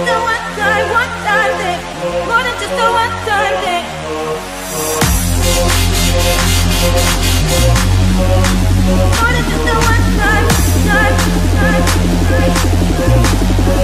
just a one time, one time thing. More than just a one time thing. More than just a one time, time, time, time.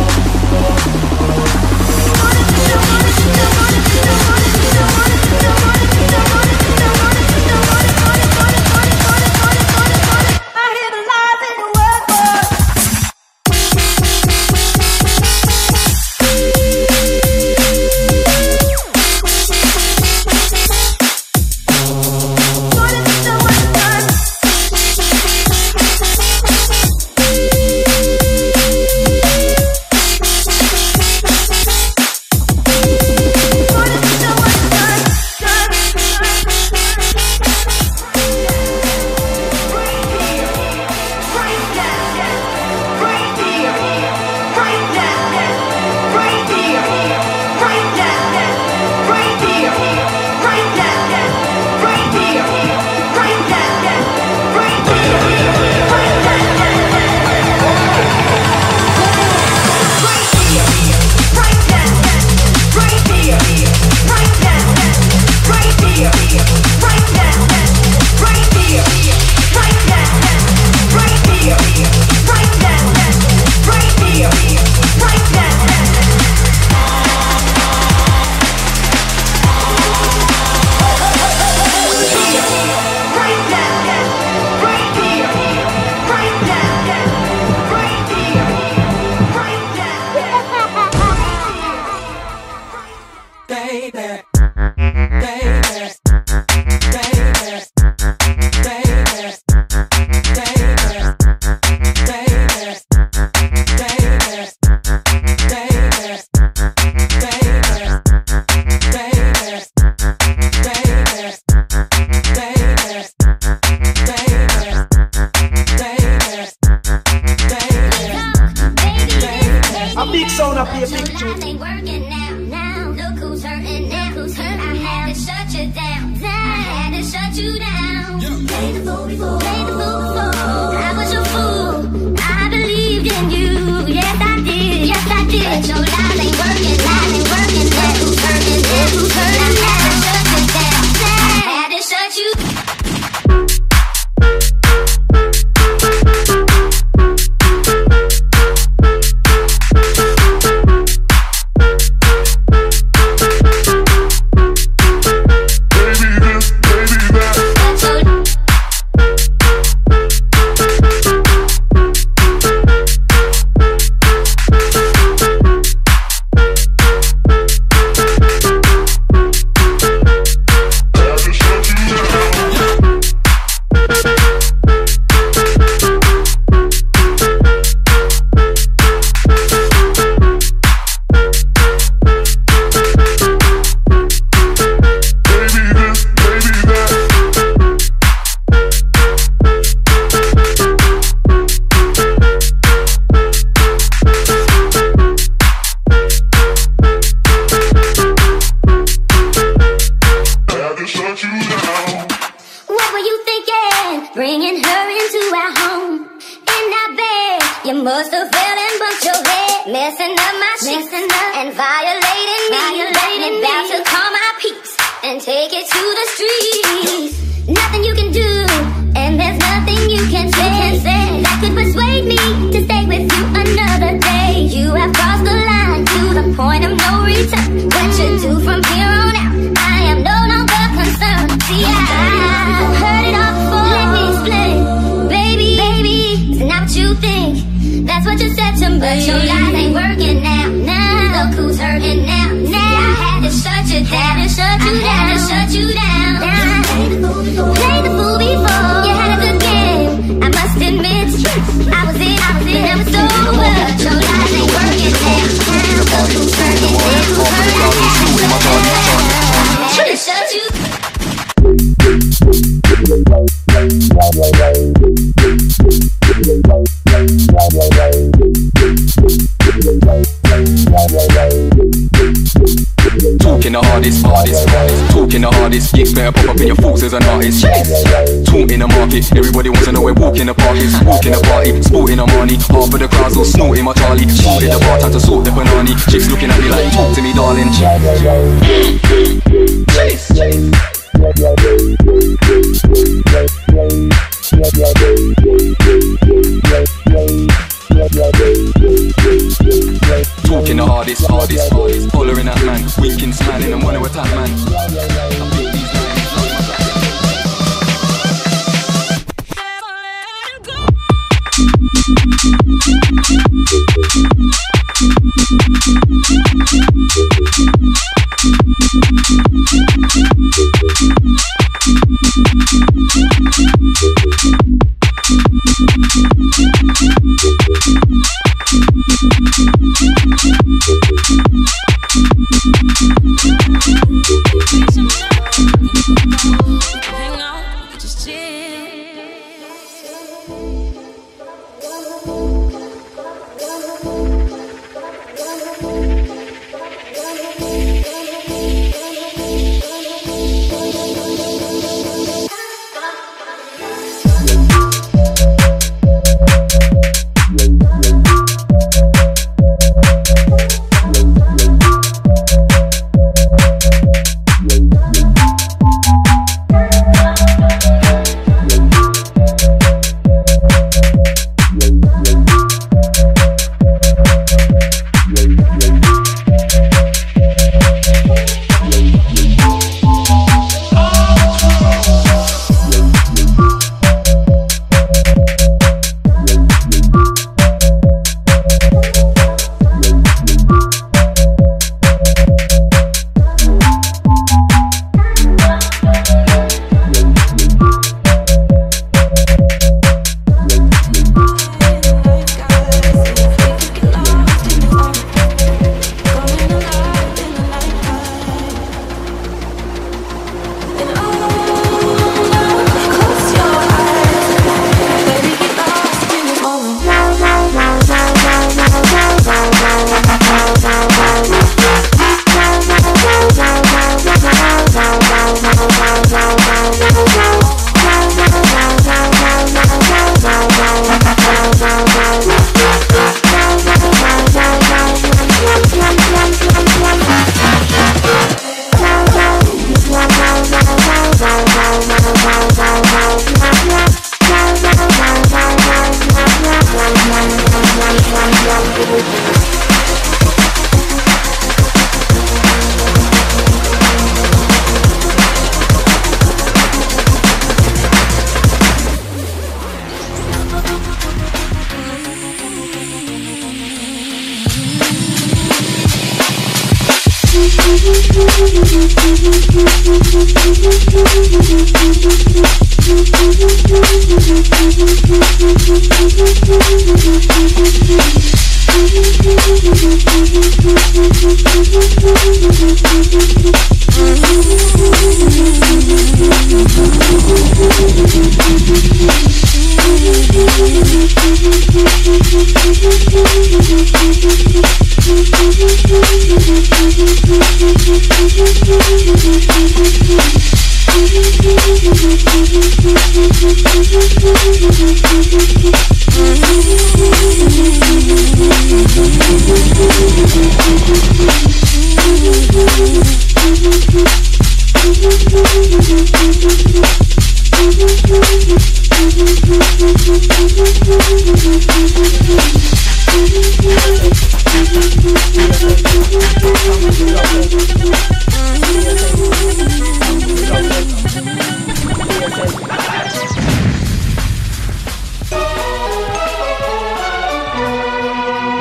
You down. I had to shut you down. Play the fool before. And take it to the streets. Nothing you can do, and there's nothing you can say, that could persuade me to stay with you another day. You have crossed the line to the point of no return. What you do from here on out, I am no longer concerned. See, I heard it all before. Let me explain, baby, baby. It's not what you think. That's what you said to me. But your lies ain't working now. Now look who's hurting now can shut you down, and shut you down, and shut you down. down. The fool before. You had a good game. I must admit, I was in, I was in, I was so well. But your lies ain't working now. Who's hurting? Who's hurting you. Better pop up in your thoughts as an artist. Taunt in the market, everybody wants to know where walking the park is. Walking the party, sporting the money. Half of the crowds all snorting my Charlie. Snorted the bar, time to sort the banana. Chicks looking at me like, talk to me, darling. Chase, chase. Talking the hardest, hardest, hardest.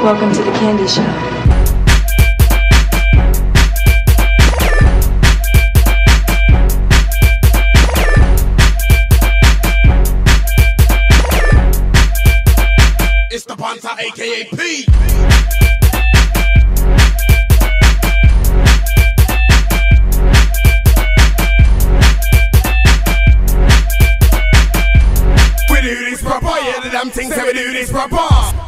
Welcome to the Candy Show. We do this proper, yeah, the damn thing say we do this proper.